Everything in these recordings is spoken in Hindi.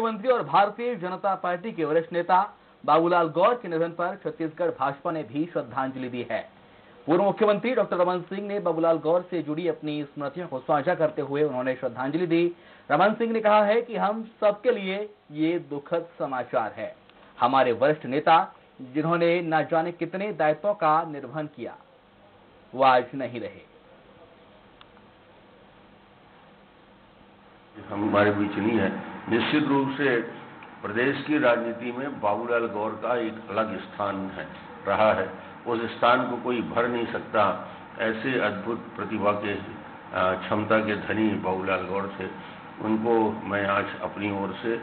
मुख्यमंत्री और भारतीय जनता पार्टी के वरिष्ठ नेता बाबूलाल गौर के निधन पर छत्तीसगढ़ भाजपा ने भी श्रद्धांजलि दी है। पूर्व मुख्यमंत्री डॉक्टर रमन सिंह ने बाबूलाल गौर से जुड़ी अपनी स्मृतियों को साझा करते हुए उन्होंने श्रद्धांजलि दी। रमन सिंह ने कहा है कि हम सबके लिए ये दुखद समाचार है। हमारे वरिष्ठ नेता, जिन्होंने न जाने कितने दायित्वों का निर्वहन किया, वो आज नहीं रहे। हमारे बीच नहीं है। निश्चित रूप से प्रदेश की राजनीति में बाबूलाल गौर का एक अलग स्थान है, रहा है। उस स्थान को कोई भर नहीं सकता। ऐसे अद्भुत प्रतिभा के क्षमता के धनी बाबूलाल गौर थे। उनको मैं आज अपनी ओर से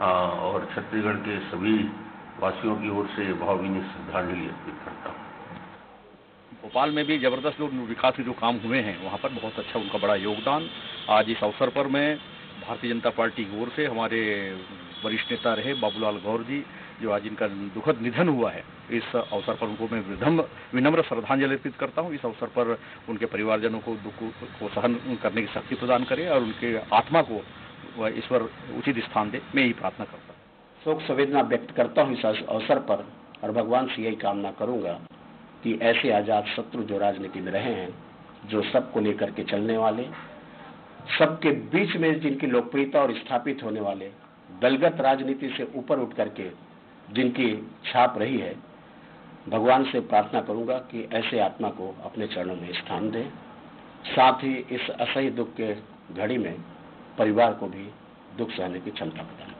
और छत्तीसगढ़ के सभी वासियों की ओर से भावभीनी श्रद्धांजलि अर्पित करता हूँ। भोपाल में भी ज़बरदस्त जो विकास के जो काम हुए हैं, वहाँ पर बहुत अच्छा उनका बड़ा योगदान। आज इस अवसर पर मैं भारतीय जनता पार्टी की ओर से हमारे वरिष्ठ नेता रहे बाबूलाल गौर जी जो आज इनका दुखद निधन हुआ है। इस अवसर पर उनको मैं विधम, विनम्र श्रद्धांजलि अर्पित करता हूँ। इस अवसर पर उनके परिवारजनों को दुख को सहन करने की शक्ति प्रदान करे और उनके आत्मा को ईश्वर उचित स्थान दे। मैं यही प्रार्थना करता हूँ। शोक संवेदना व्यक्त करता हूँ इस अवसर पर और भगवान से यही कामना करूँगा कि ऐसे आज़ाद शत्रु जो राजनीति में रहे हैं, जो सबको लेकर के चलने वाले सबके बीच में जिनकी लोकप्रियता और स्थापित होने वाले दलगत राजनीति से ऊपर उठ करके जिनकी छाप रही है, भगवान से प्रार्थना करूँगा कि ऐसे आत्मा को अपने चरणों में स्थान दें। साथ ही इस असह्य दुख के घड़ी में परिवार को भी दुख सहने की क्षमता प्रदान